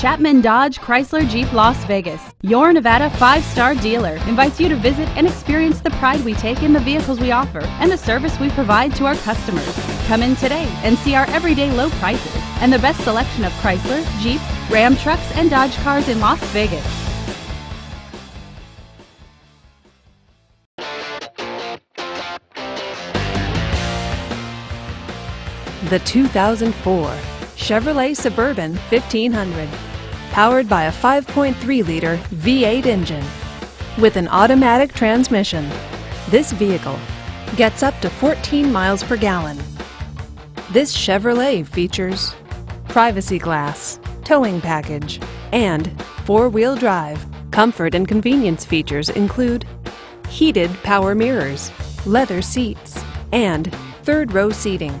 Chapman Dodge Chrysler Jeep Las Vegas, your Nevada five star dealer, invites you to visit and experience the pride we take in the vehicles we offer and the service we provide to our customers. Come in today and see our everyday low prices and the best selection of Chrysler, Jeep, Ram trucks, and Dodge cars in Las Vegas. The 2004 Chevrolet Suburban 1500. Powered by a 5.3 liter V8 engine. With an automatic transmission, this vehicle gets up to 14 miles per gallon. This Chevrolet features privacy glass, towing package, and four-wheel drive. Comfort and convenience features include heated power mirrors, leather seats, and third row seating.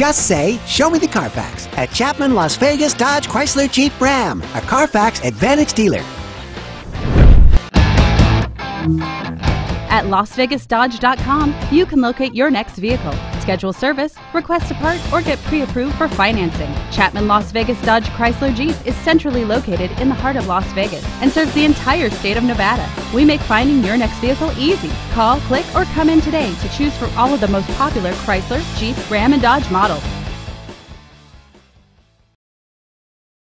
Just say, Show me the Carfax at Chapman Las Vegas Dodge Chrysler Jeep Ram, a Carfax Advantage dealer. At LasVegasDodge.com, you can locate your next vehicle, schedule service, request a part, or get pre approved for financing. Chapman Las Vegas Dodge Chrysler Jeep is centrally located in the heart of Las Vegas and serves the entire state of Nevada. We make finding your next vehicle easy. Call, click, or come in today to choose from all of the most popular Chrysler, Jeep, Ram, and Dodge models.